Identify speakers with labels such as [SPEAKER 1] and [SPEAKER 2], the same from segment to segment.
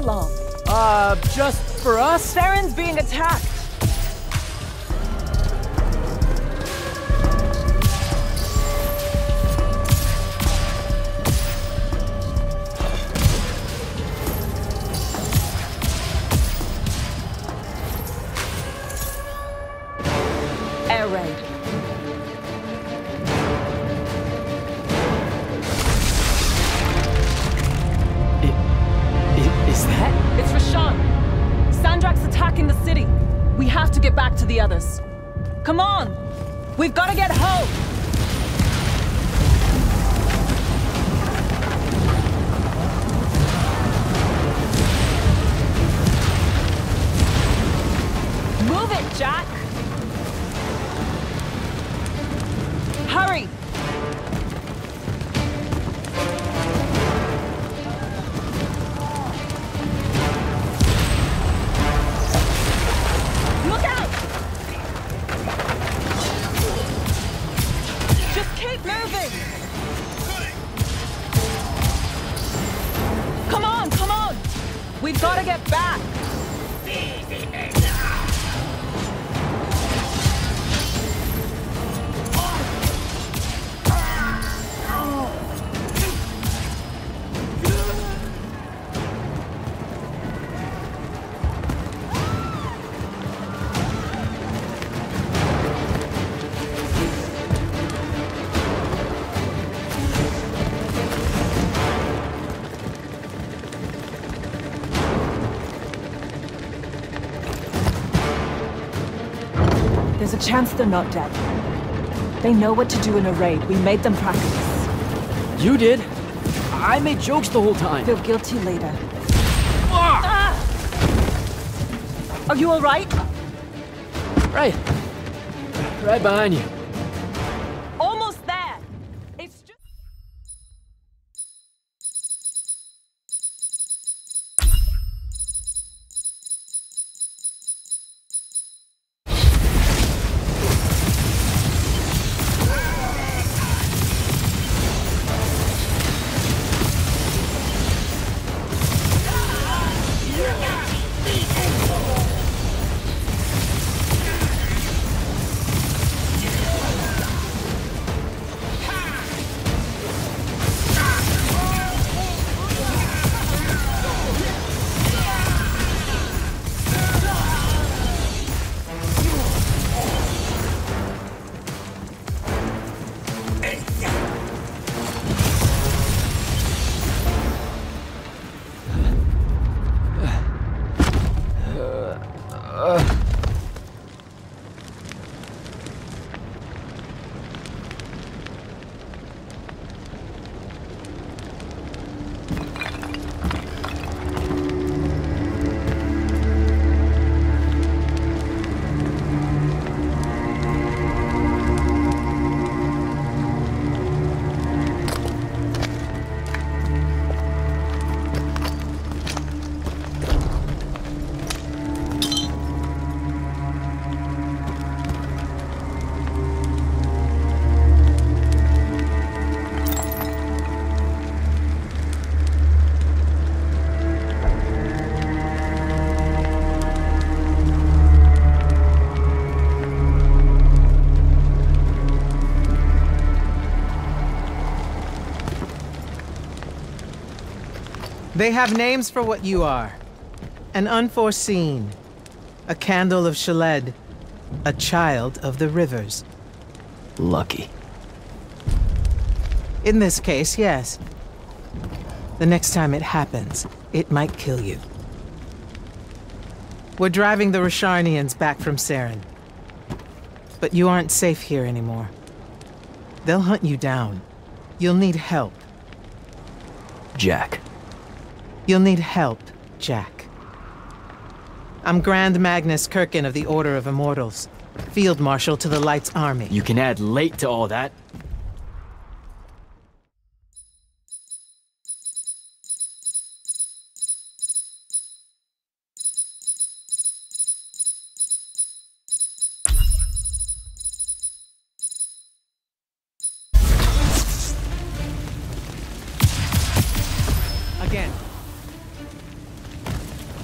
[SPEAKER 1] That's the city alarm.
[SPEAKER 2] Uh, just for us?
[SPEAKER 1] Saren's being attacked. Come on! We've got to get home! Move it, Jak! There's a chance they're not dead. They know what to do in a raid. We made them practice.
[SPEAKER 2] You did? I made jokes the whole time.
[SPEAKER 1] Feel guilty later. Ah! Are you all right?
[SPEAKER 2] Right. Right behind you.
[SPEAKER 3] They have names for what you are. An unforeseen. A candle of Shaled. A child of the rivers.
[SPEAKER 2] Lucky.
[SPEAKER 3] In this case, yes. The next time it happens, it might kill you. We're driving the Rasharnians back from Saren. But you aren't safe here anymore. They'll hunt you down. You'll need help.
[SPEAKER 2] Jak.
[SPEAKER 3] You'll need help, Jak. I'm Grand Magnus Kirkan of the Order of Immortals, Field Marshal to the Light's Army.
[SPEAKER 2] You can add late to all that.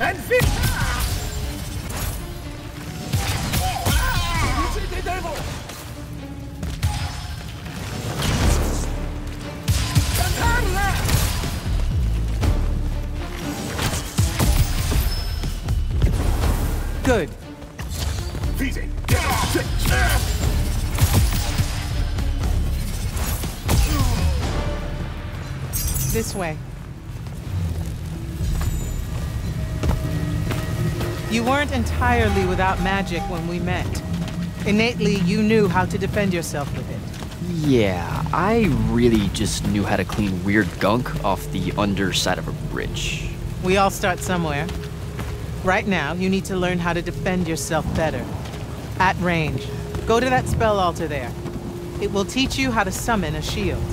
[SPEAKER 4] And fit! the devil!
[SPEAKER 3] Good. This way. Entirely without magic when we met. Innately, you knew how to defend yourself with it.
[SPEAKER 2] Yeah, I really just knew how to clean weird gunk off the underside of a bridge.
[SPEAKER 3] We all start somewhere. Right now, you need to learn how to defend yourself better. At range. Go to that spell altar there. It will teach you how to summon a shield.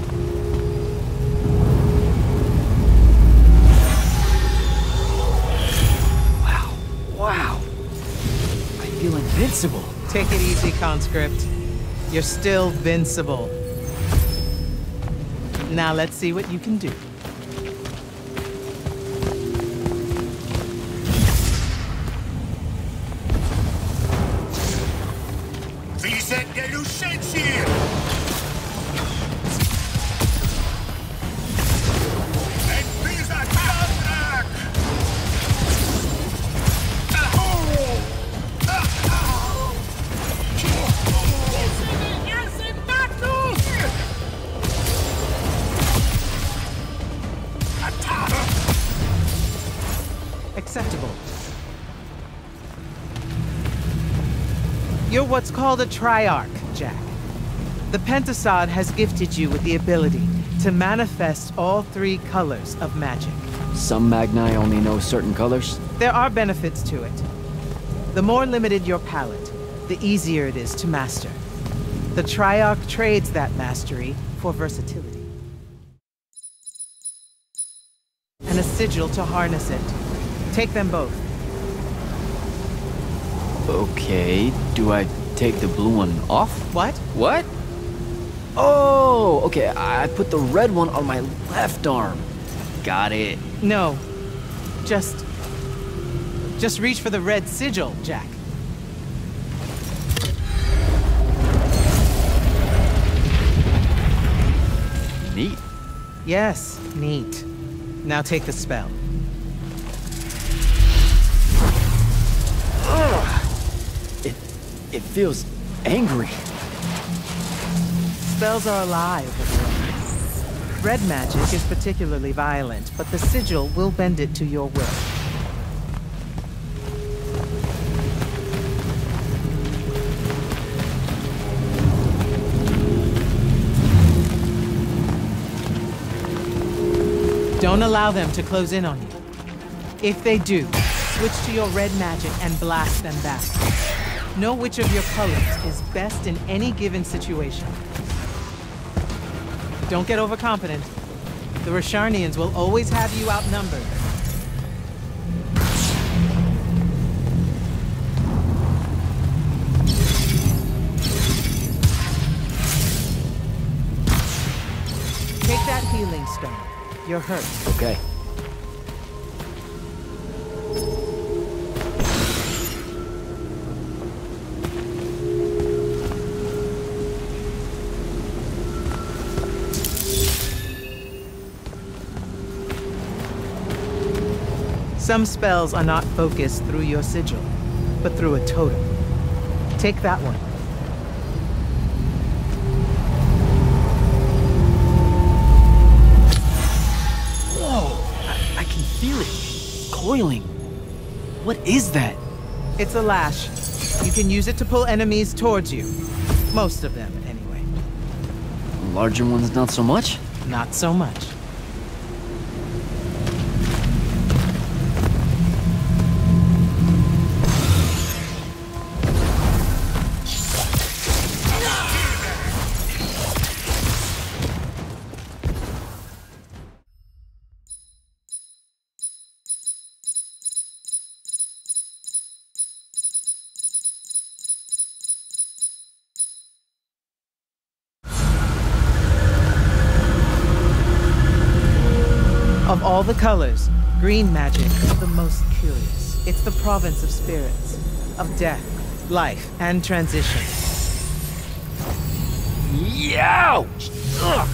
[SPEAKER 2] Invincible.
[SPEAKER 3] Take it easy, conscript. You're still vincible. Now let's see what you can do. What's called a triarch, Jak. The Pentasod has gifted you with the ability to manifest all three colors of magic.
[SPEAKER 2] Some Magni only know certain colors.
[SPEAKER 3] There are benefits to it. The more limited your palette, the easier it is to master. The Triarch trades that mastery for versatility. And a sigil to harness it. Take them both.
[SPEAKER 2] Okay, do I take the blue one off?
[SPEAKER 3] What?
[SPEAKER 2] What? Oh, okay, I put the red one on my left arm. Got it.
[SPEAKER 3] No. Just. Just reach for the red sigil, Jak.
[SPEAKER 2] Neat.
[SPEAKER 3] Yes, neat. Now take the spell.
[SPEAKER 2] It feels angry.
[SPEAKER 3] Spells are alive. Red magic is particularly violent, but the sigil will bend it to your will. Don't allow them to close in on you. If they do, switch to your red magic and blast them back. Know which of your colors is best in any given situation. Don't get overconfident. The Rasharnians will always have you outnumbered. Take that healing stone. You're hurt.
[SPEAKER 2] Okay.
[SPEAKER 3] Some spells are not focused through your sigil, but through a totem. Take that one.
[SPEAKER 2] Whoa! I, I can feel it. Coiling. What is that?
[SPEAKER 3] It's a lash. You can use it to pull enemies towards you. Most of them, anyway.
[SPEAKER 2] Larger ones, not so much?
[SPEAKER 3] Not so much. All the colors, green magic is the most curious. It's the province of spirits, of death, life, and transition.
[SPEAKER 2] Youch! Ugh.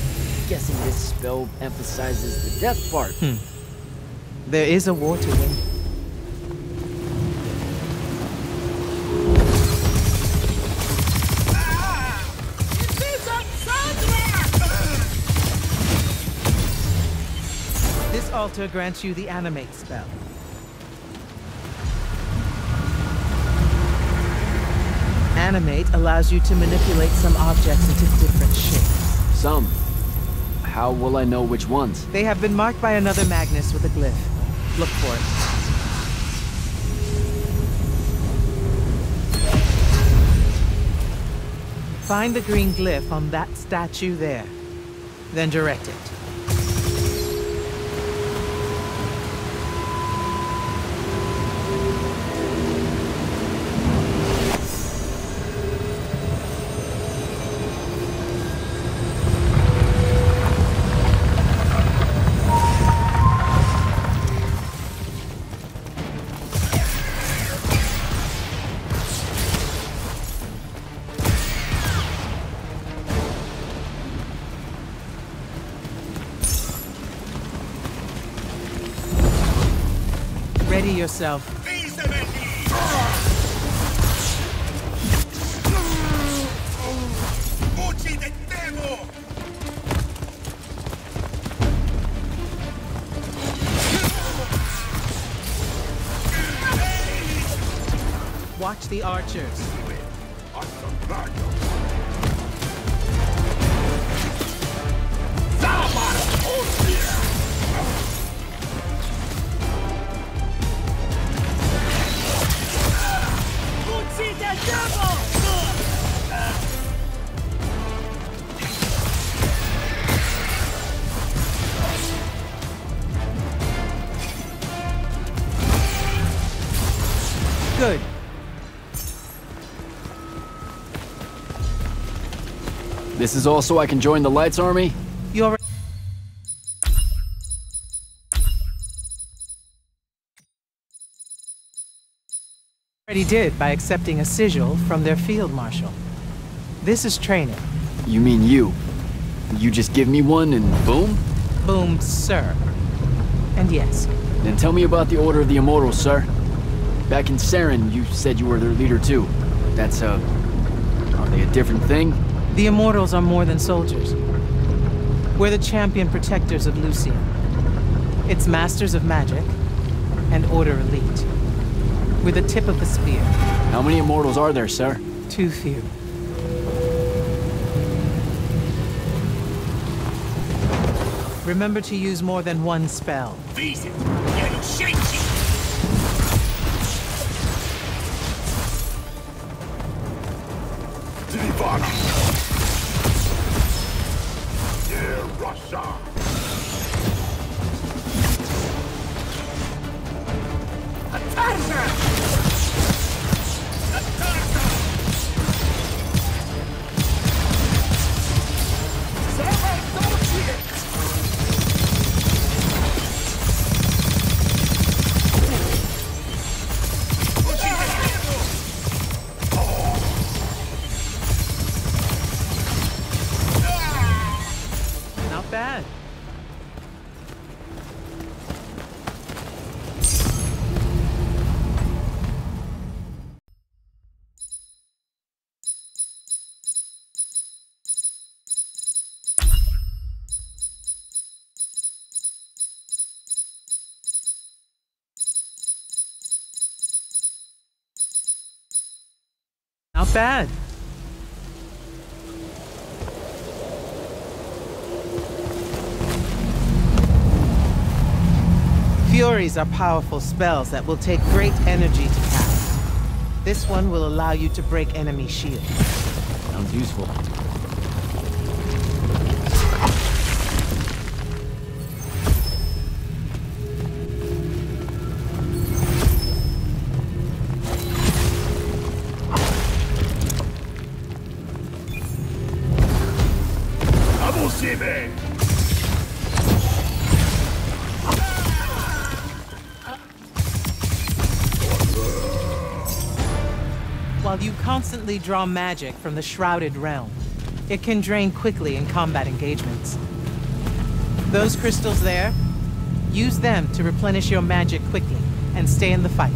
[SPEAKER 2] Guessing this spell emphasizes the death part. Hmm.
[SPEAKER 3] There is a war to win. Altar grants you the animate spell. Animate allows you to manipulate some objects into different shapes.
[SPEAKER 2] Some. How will I know which ones?
[SPEAKER 3] They have been marked by another Magnus with a glyph. Look for it. Find the green glyph on that statue there. Then direct it. Yourself. Watch the archers.
[SPEAKER 2] This is also I can join the Lights Army?
[SPEAKER 3] You're already did by accepting a sigil from their field marshal. This is training.
[SPEAKER 2] You mean you? You just give me one and boom?
[SPEAKER 3] Boom, sir. And yes,
[SPEAKER 2] Then tell me about the Order of the Immortals, sir. Back in Saren, you said you were their leader too. That's a... Are they a different thing?
[SPEAKER 3] The Immortals are more than soldiers. We're the champion protectors of Lucium. It's Masters of Magic and Order Elite. We're the tip of the spear.
[SPEAKER 2] How many Immortals are there, sir?
[SPEAKER 3] Too few. Remember to use more than one spell.
[SPEAKER 4] Visa! Glielo scenci! Trivana! Yeah, Russia!
[SPEAKER 3] Not bad. Furies are powerful spells that will take great energy to cast. This one will allow you to break enemy shields.
[SPEAKER 2] Sounds useful.
[SPEAKER 3] Constantly draw magic from the Shrouded Realm. It can drain quickly in combat engagements. Those crystals there, use them to replenish your magic quickly and stay in the fight.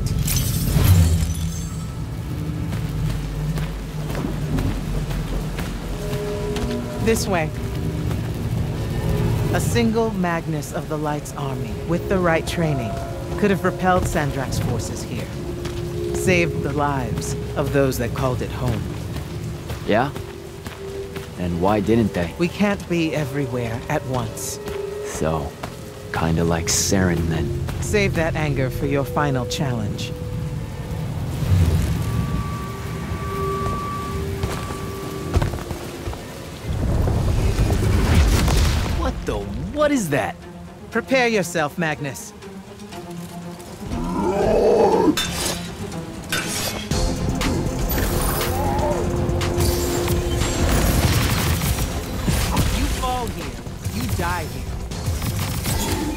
[SPEAKER 3] This way. A single Magnus of the Light's army, with the right training, could have repelled Sandrakk's forces here. Saved the lives of those that called it home.
[SPEAKER 2] Yeah? And why didn't they?
[SPEAKER 3] We can't be everywhere at once.
[SPEAKER 2] So, kinda like Saren then.
[SPEAKER 3] Save that anger for your final challenge.
[SPEAKER 2] What the? What is that?
[SPEAKER 3] Prepare yourself, Magnus. Die here.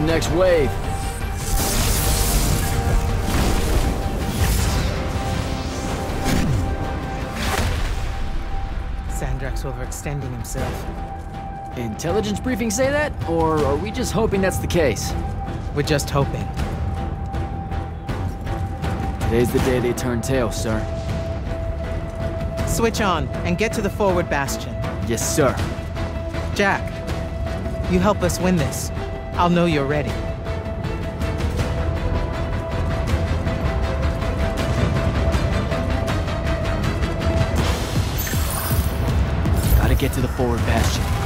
[SPEAKER 2] One hell of a next wave.
[SPEAKER 3] Sandrakk's overextending himself.
[SPEAKER 2] Intelligence briefings say that? Or are we just hoping that's the case?
[SPEAKER 3] We're just hoping.
[SPEAKER 2] Today's the day they turn tail, sir.
[SPEAKER 3] Switch on and get to the forward bastion.
[SPEAKER 2] Yes, sir.
[SPEAKER 3] Jak, you help us win this. I'll know you're ready.
[SPEAKER 2] Gotta get to the forward bastion.